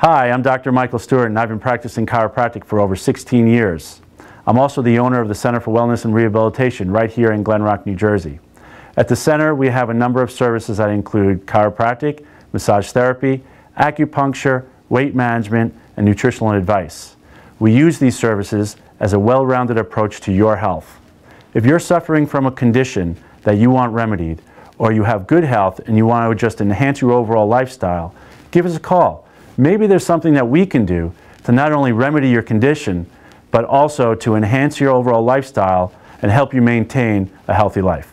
Hi, I'm Dr. Michael Stewart, and I've been practicing chiropractic for over 16 years. I'm also the owner of the Center for Wellness and Rehabilitation right here in Glen Rock, New Jersey. At the center, we have a number of services that include chiropractic, massage therapy, acupuncture, weight management, and nutritional advice. We use these services as a well-rounded approach to your health. If you're suffering from a condition that you want remedied, or you have good health and you want to just enhance your overall lifestyle, give us a call. Maybe there's something that we can do to not only remedy your condition, but also to enhance your overall lifestyle and help you maintain a healthy life.